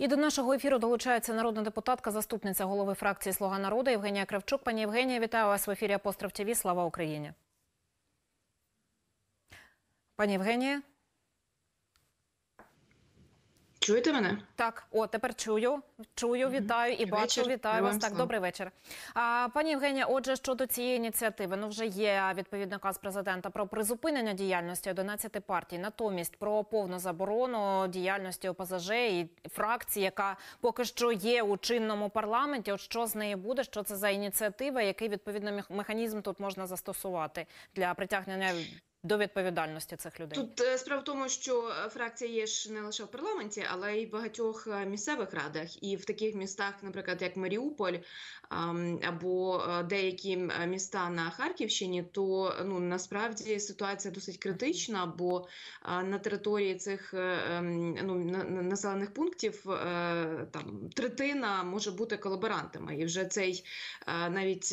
І до нашого ефіру долучається народна депутатка, заступниця голови фракції Слуга народу Євгенія Кравчук. Пані Євгенія, вітаю вас в ефірі Апостроф ТВ. Слава Україні. Пані Євгенія. Чуєте мене? Так, о, тепер чую. Чую, вітаю і бачу. Вечір. Вітаю Героям вас. Так, слава. добрий вечір. А, пані Євгенія, отже, щодо цієї ініціативи, ну вже є відповідний наказ президента про призупинення діяльності 11 партій. Натомість про повну заборону діяльності ОПЗЖ і фракції, яка поки що є у чинному парламенті. От що з нею буде? Що це за ініціатива? Який відповідний механізм тут можна застосувати для притягнення до відповідальності цих людей? Тут е, справа в тому, що е, фракція є ж не лише в парламенті, але й в багатьох е, місцевих радах. І в таких містах, наприклад, як Маріуполь або деякі міста на Харківщині, то ну насправді ситуація досить критична, бо на території цих ем, ну, на- на- населених пунктів там третина може бути колаборантами, і вже цей навіть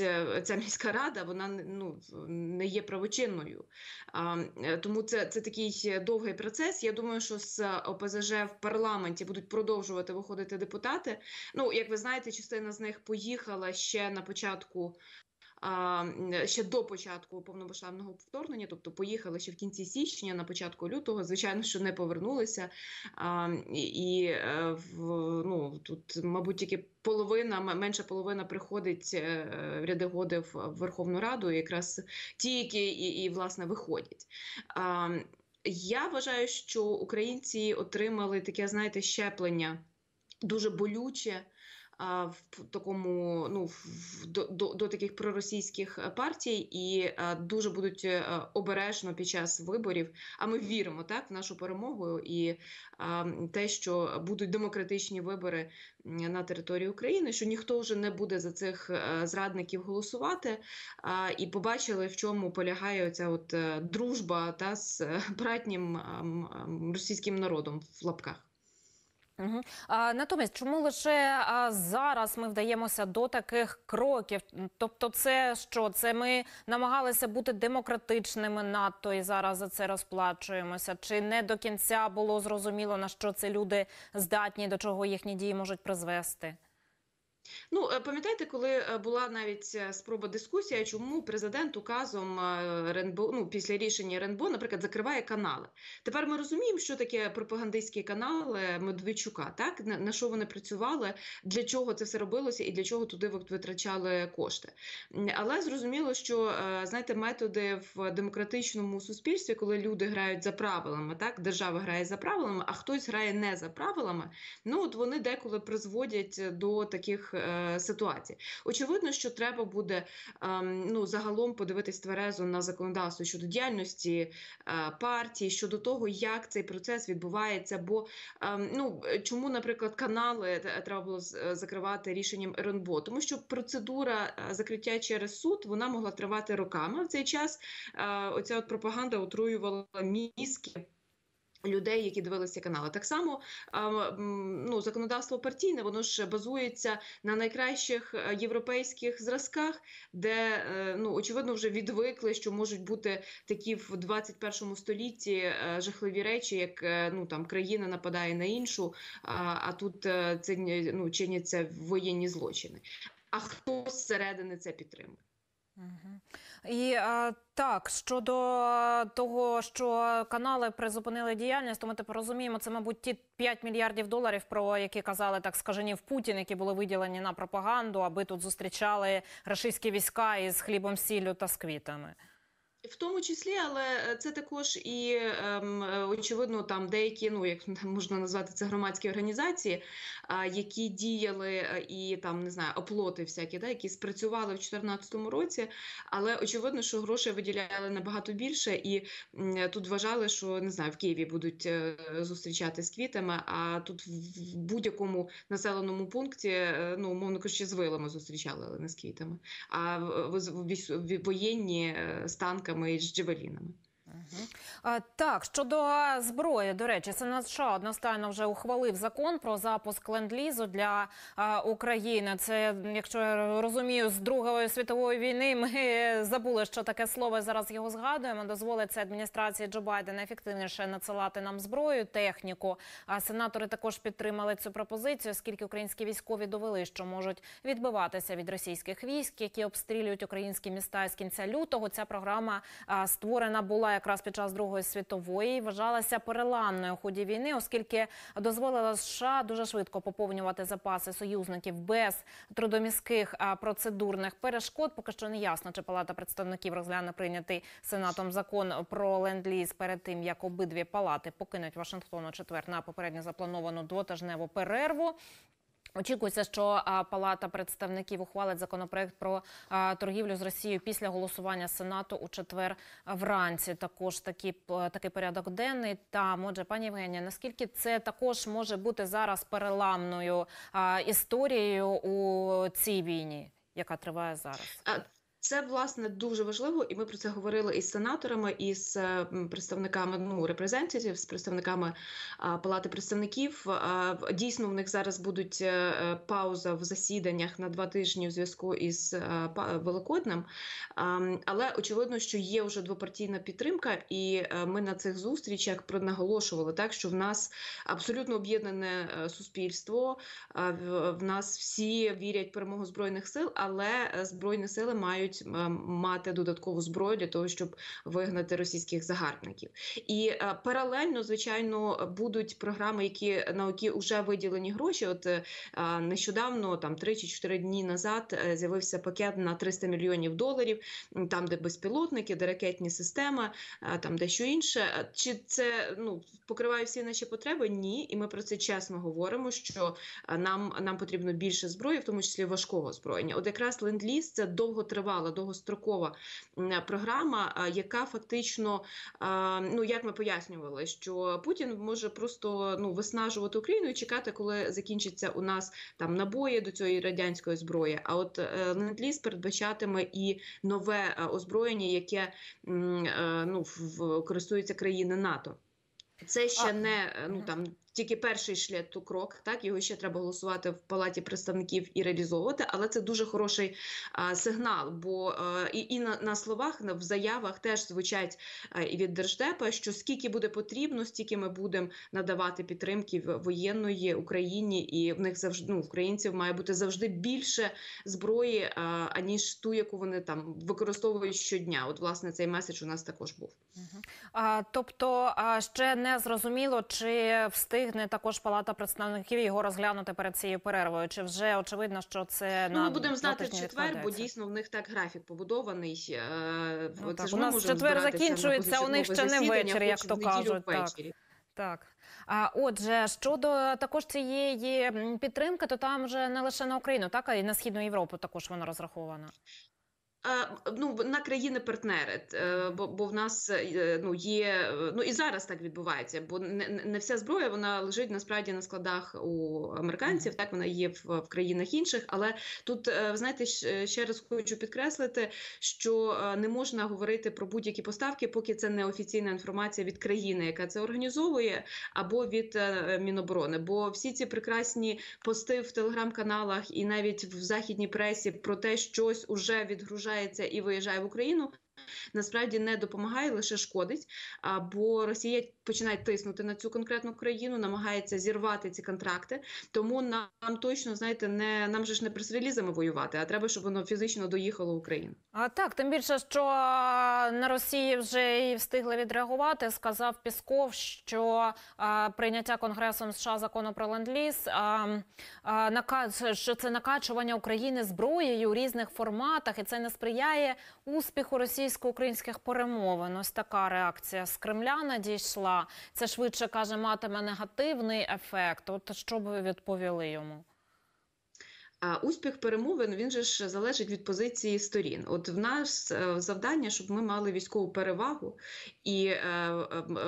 ця міська рада вона ну не є правочинною. Е, Тому це, це такий довгий процес. Я думаю, що з ОПЗЖ в парламенті будуть продовжувати виходити депутати. Ну, як ви знаєте, частина з них поїхала ще на початку. Ще до початку повномасштабного вторгнення, тобто поїхали ще в кінці січня, на початку лютого, звичайно, що не повернулися. І, е, ну, тут, мабуть, тільки половина, менша половина приходить е, ряди годи в Верховну Раду, якраз ті, які і, і власне виходять. Я вважаю, що українці отримали таке, знаєте, щеплення дуже болюче. В такому ну в- до, до, до таких проросійських е, партій і е, дуже будуть е, обережно під час виборів. А ми віримо так в нашу перемогу і те, що будуть демократичні вибори на території України, що ніхто вже не буде за цих зрадників голосувати. І побачили, в чому полягає ця от дружба та з братнім російським народом в лапках. Угу. А, натомість, чому лише а, зараз ми вдаємося до таких кроків? Тобто, це що? Це ми намагалися бути демократичними надто і зараз за це розплачуємося? Чи не до кінця було зрозуміло на що це люди здатні, до чого їхні дії можуть призвести? Ну, е, пам'ятаєте, коли е, була навіть е, спроба дискусія, чому президент указом РНБО, ну, після рішення РНБО, наприклад, закриває канали. Тепер ми розуміємо, що таке пропагандистські канали Медведчука, так на, що вони працювали, для чого це все робилося і для чого туди витрачали кошти. Але зрозуміло, що знаєте, методи в демократичному суспільстві, коли люди грають за правилами, так держава грає за правилами, а хтось грає не за правилами. Ну от вони деколи призводять до таких ситуацій. Очевидно, що треба буде ем, ну загалом подивитись тверезо на законодавство щодо діяльності е, партії, щодо того, як цей процес відбувається. Бо ем, ну е, чому, наприклад, канали треба було е, закривати рішенням РНБО? Тому що процедура е, закриття через суд вона могла тривати роками. В цей час е, оця от пропаганда отруювала мізки людей, які дивилися канали. Так само ну, законодавство партійне, воно ж базується на найкращих е, європейських зразках, де е, ну, очевидно вже відвикли, що можуть бути такі в 21 столітті е, жахливі речі, як ну, там, країна нападає на іншу, а, тут це ну, чиняться воєнні злочини. А хто зсередини це підтримує? І так, щодо того, що канали призупинили діяльність, то ми тепер розуміємо, це, мабуть, ті 5 мільярдів доларів, про які казали так скаженів Путін, які були виділені на пропаганду, аби тут зустрічали рашистські війська із хлібом, сіллю та з квітами. В тому числі, але е, це також і ем, е, очевидно там деякі, ну як можна назвати це громадські організації, а, які діяли е, і там не знаю, оплоти всякі, да, які спрацювали в 2014 році. Але очевидно, що грошей виділяли набагато більше, і м, тут вважали, що не знаю, в Києві будуть е, зустрічати з квітами. А тут в в будь-якому населеному пункті, е, ну умовно кажучи, з вилами зустрічали, але не з квітами. А в- в- в- військ- воєнні е, з танками і з джевелінами. Так, щодо зброї, до речі, Сенат США одностайно вже ухвалив закон про запуск ленд-лізу для України. Це, якщо я розумію, з Другої світової війни ми забули, що таке слово. Зараз його згадуємо. Дозволить це адміністрації Джо Байдена ефективніше надсилати нам зброю, техніку. А сенатори також підтримали цю пропозицію, оскільки українські військові довели, що можуть відбиватися від російських військ, які обстрілюють українські міста з кінця лютого. Ця програма створена була якраз під час Другої світової. Вважалася переламною у ході війни, оскільки дозволила США дуже швидко поповнювати запаси союзників без трудоміських процедурних перешкод. Поки що не ясно, чи Палата представників розгляне прийнятий сенатом закон про ленд-ліз перед тим, як обидві палати покинуть Вашингтон у четвер на попередньо заплановану двотижневу перерву. Очікується, що Палата представників ухвалить законопроект про торгівлю з Росією після голосування Сенату у четвер вранці. Також такі, такий порядок денний. Та може, пані Євгенія, наскільки це також може бути зараз переламною історією у цій війні, яка триває зараз? А, Це власне дуже важливо, і ми про це говорили із сенаторами, і з е, представниками ну репрезентатів, з представниками а, палати представників. А, Дійсно, в них зараз будуть е, е, пауза в засіданнях на два тижні в зв'язку із па- Великоднем. А, Але очевидно, що є вже двопартійна підтримка, і е, ми на цих зустрічах пронаголошували так, що в нас абсолютно об'єднане суспільство. А, В в нас всі вірять в перемогу збройних сил, але збройні сили мають е, мати додаткову зброю для того, щоб вигнати російських загарбників. І е, паралельно, звичайно, будуть програми, які на які вже виділені гроші. От е, нещодавно, там 3 чи 4 дні назад, з'явився пакет на 300 мільйонів доларів, там, де безпілотники, де ракетні системи, там дещо інше. Чи це ну покриває всі наші потреби? Ні, і ми про це чесно говоримо. Що нам, нам потрібно більше зброї, в тому числі важкого озброєння. От якраз ленд-ліз – це довготривала, довгострокова програма, яка фактично, ну як ми пояснювали, що Путін може просто ну виснажувати Україну і чекати, коли закінчиться у нас там набої до цієї радянської зброї. А от е, ленд-ліз передбачатиме і нове е, озброєння, яке е, ну користуються країни НАТО. Це ще А, не ну там тільки перший шлях ту крок, так його ще треба голосувати в палаті представників і реалізовувати. Але це дуже хороший а, сигнал. Бо е, і, і на, на словах, на- в заявах теж звучать е, і від держдепа, що скільки буде потрібно, стільки ми будемо надавати підтримки воєнної Україні, і в них завжди ну, українців має бути завжди більше зброї, е, аніж ту, яку вони там використовують щодня. От власне цей меседж у нас також був. А, тобто а, ще не зрозуміло, чи встигне також Палата представників його розглянути перед цією перервою, чи вже очевидно, що це Ну, на ми будемо знати в четвер, бо дійсно в них так графік побудований. Е, Ну, це так, ж у нас четвер закінчується, у них ще не ввечері, як то кажуть, так. ввечері. Так. А отже, щодо також цієї підтримки, то там вже не лише на Україну, так а й на східну Європу також вона розрахована. Ну на країни-партнери, е, бо, бо в нас е, ну є е, ну і зараз так відбувається, бо не, не вся зброя вона лежить насправді на складах у американців. Так вона є в, в країнах інших. Але тут знаєте, ще раз хочу підкреслити, що не можна говорити про будь-які поставки, поки це не офіційна інформація від країни, яка це організовує, або від Міноборони. Бо всі ці прекрасні пости в телеграм-каналах і навіть в західній пресі про те, щось уже відгружається і виїжджає в Україну. Насправді не допомагає, лише шкодить. Бо Росія починає тиснути на цю конкретну країну, намагається зірвати ці контракти. Тому нам точно знаєте, не нам же ж не прес-релізами воювати, а треба, щоб воно фізично доїхало в Україну. А так, тим більше, що на Росії вже і встигли відреагувати. Сказав Пісков, що а, прийняття Конгресом США закону про ленд-ліз, а, а, нака- що це накачування України зброєю у різних форматах, і це не сприяє успіху російсько-українських перемовин. Ось така реакція з Кремля надійшла. Це швидше каже, матиме негативний ефект. От що б ви відповіли йому? А успіх перемовин він же ж залежить від позиції сторін. От в нас е, завдання, щоб ми мали військову перевагу, і е,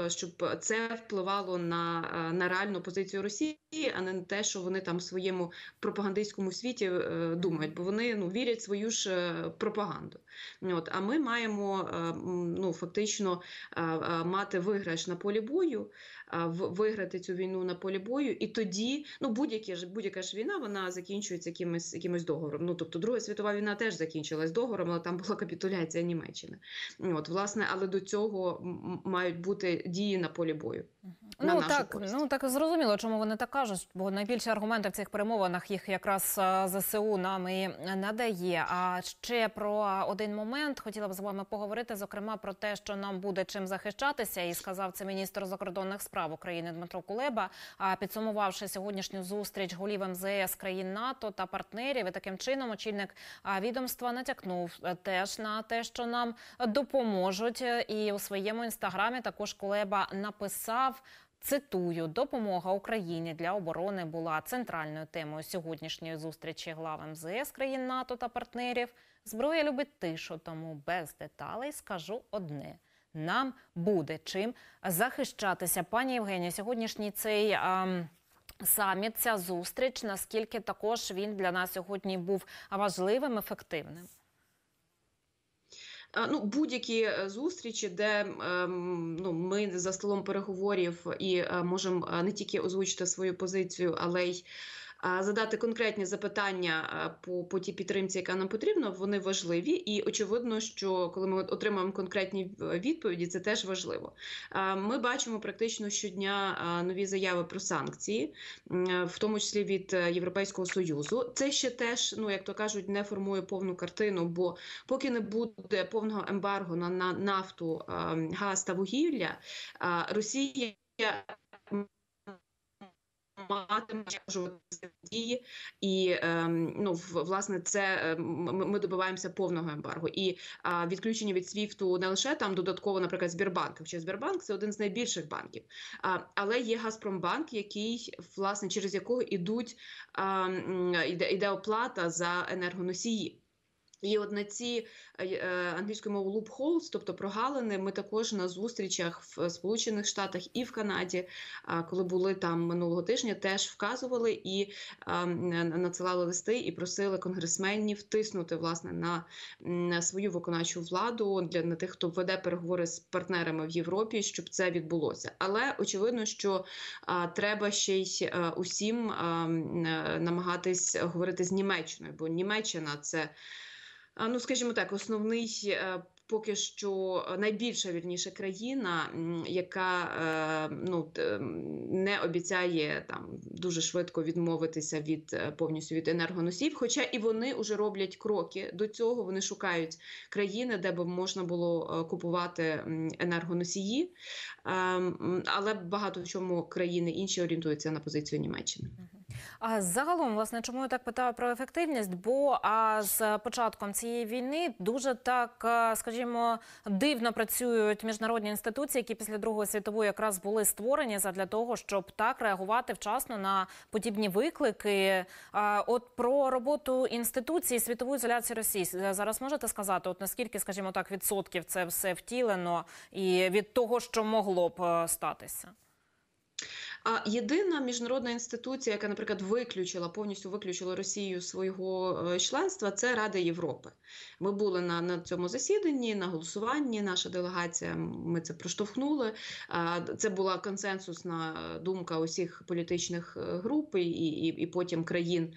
е, щоб це впливало на, на реальну позицію Росії, а не на те, що вони там в своєму пропагандистському світі думають, бо вони ну вірять свою ж пропаганду. От а ми маємо ну фактично мати виграш на полі бою, виграти цю війну на полі бою, і тоді ну будь-які ж будь-яка ж війна вона закінчується якимось якимось договором. Ну тобто Друга світова війна теж закінчилась договором, але там була капітуляція Німеччини. От власне, але до цього мають бути дії на полі бою. на Ну так, користь. ну так зрозуміло, чому вони так кажуть, бо найбільше аргументів в цих перемовинах їх якраз ЗСУ нам і надає. А ще про один момент хотіла б з вами поговорити, зокрема про те, що нам буде чим захищатися, і сказав це міністр закордонних справ України Дмитро Кулеба, підсумувавши сьогоднішню зустріч голів МЗС країн НАТО та партнерів. І таким чином очільник відомства натякнув е, теж на те, що нам допоможуть. І у своєму інстаграмі також Кулеба написав. Цитую, допомога Україні для оборони була центральною темою сьогоднішньої зустрічі глав МЗС країн НАТО та партнерів. Зброя любить тишу, тому без деталей скажу одне: нам буде чим захищатися. Пані Євгенія, сьогоднішній цей. ам, Саміт, ця зустріч, наскільки також він для нас сьогодні був важливим, ефективним. Ну, будь-які е, зустрічі, де ем, ну, ми за столом переговорів і е, можемо е, не тільки озвучити свою позицію, але й а, задати конкретні запитання е, по, по тій підтримці, яка нам потрібна, вони важливі. І очевидно, що коли ми отримаємо конкретні е, відповіді, це теж важливо. Е, Ми бачимо практично щодня е, нові заяви про санкції, в тому числі від е, Європейського союзу. Це ще теж, ну як то кажуть, не формує повну картину, бо поки не буде повного ембарго на, на нафту, е, газ та вугілля, е, Росія матиме дії, і ем, ну власне це ем, ми, добиваємося повного ембарго. І відключення від СВІФТу не лише там додатково, наприклад, Збірбанк. хоча Збірбанк це один з найбільших банків, але є Газпромбанк, який власне через якого ідуть іде, іде оплата за енергоносії. І от на ці е, е, англійською мовою loopholes, тобто прогалини, ми також на зустрічах в Сполучених Штатах і в Канаді, коли були там минулого тижня, теж вказували і надсилали листи і просили конгресменів тиснути власне на, на свою виконавчу владу для на тих, хто веде переговори з партнерами в Європі, щоб це відбулося. Але очевидно, що а, треба ще й а, усім а, е, намагатись говорити з Німеччиною, бо Німеччина це. А, Ну, скажімо так, основний е, поки що е, найбільша вірніше країна, яка е, ну не обіцяє там дуже швидко відмовитися від е, повністю від енергоносіїв. Хоча і вони вже роблять кроки до цього. Вони шукають країни, де б можна було е, купувати енергоносії. Ем, Але багато в чому країни інші орієнтуються на позицію Німеччини. А загалом, власне, чому я так питаю про ефективність? Бо а з початком цієї війни дуже так, скажімо, дивно працюють міжнародні інституції, які після Другої світової якраз були створені задля того, щоб так реагувати вчасно на подібні виклики. От про роботу інституцій світової ізоляції Росії зараз можете сказати, от наскільки, скажімо так, відсотків це все втілено і від того, що могло б е, статися? А єдина міжнародна інституція, яка, наприклад, виключила повністю виключила Росію свого е, членства, це Рада Європи. Ми були на, на цьому засіданні, на голосуванні. Наша делегація ми це проштовхнули. Це була консенсусна думка усіх політичних е, груп і, і, і потім країн,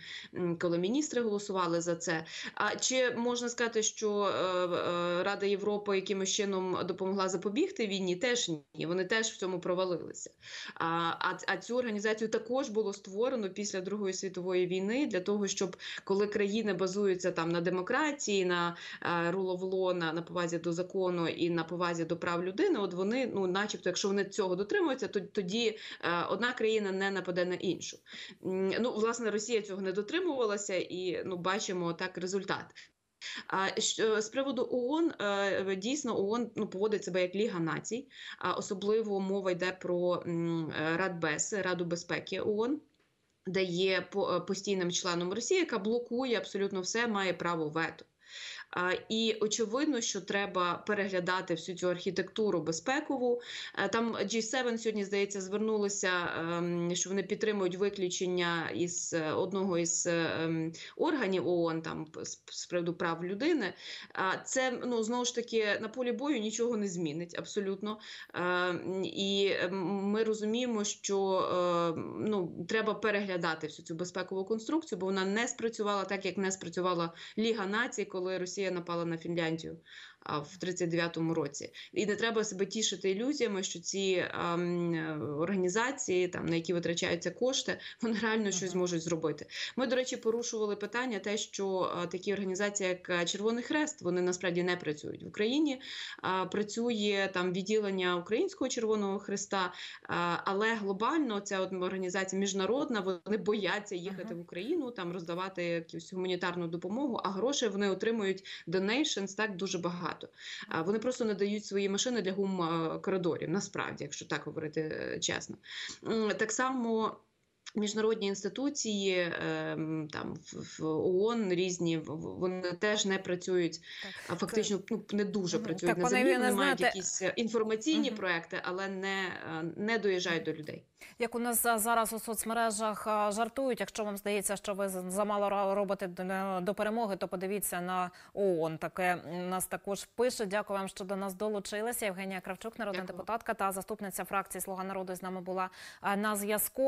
коли міністри голосували за це. А чи можна сказати, що е, Рада Європи якимось чином допомогла запобігти війні? Теж ні. Вони теж в цьому провалилися. А, а, цю організацію також було створено після Другої світової війни для того, щоб коли країни базуються там на демократії, на е, of law, на, на повазі до закону і на повазі до прав людини, от вони, ну, начебто, якщо вони цього дотримуються, то тоді е, одна країна не нападе на іншу. Ну, власне, Росія цього не дотримувалася, і ну бачимо так результат. З приводу ООН, е, дійсно ООН ну, поводить себе як Ліга націй, особливо мова йде про е, Радбез, Раду безпеки ООН. де є е, постійним членом Росії, яка блокує абсолютно все, має право вето. І очевидно, що треба переглядати всю цю архітектуру безпекову. Е, Там G7 сьогодні здається звернулися, ем, що вони підтримують виключення із е, одного із е, ем, органів ООН там з приводу прав людини. А Це ну знову ж таки на полі бою нічого не змінить абсолютно. Е, І ем, ми розуміємо, що ну треба переглядати всю цю безпекову конструкцію, бо вона не спрацювала так, як не спрацювала Ліга націй, коли Росія напала на Фінляндію в 39-му році. І не треба себе тішити ілюзіями, що ці ем, організації, там на які витрачаються кошти, вони реально Ага. щось можуть зробити. Ми, до речі, порушували питання, те, що е, такі організації, як Червоний Хрест, вони насправді не працюють в Україні. Е, працює там відділення Українського Червоного Хреста, е, але глобально ця організація міжнародна, вони бояться їхати Ага. в Україну, там роздавати якусь гуманітарну допомогу, а грошей вони отримують donations так дуже багато. А вони просто надають свої машини для гум коридорів. Насправді, якщо так говорити е, чесно, так само. Міжнародні інституції, ем, там в, ООН різні, вони теж не працюють Так. фактично ну, не дуже працюють Так, на землі. Вони мають знаєте- якісь е, інформаційні Мгм. проекти, але не, е, не доїжджають до людей. Як у нас зараз у соцмережах жартують, якщо вам здається, що ви замало робите до перемоги, то подивіться на ООН. Таке нас також пише. Дякую вам, що до нас долучилися. Євгенія Кравчук, народна Дякую. депутатка та заступниця фракції Слуга народу з нами була на зв'язку.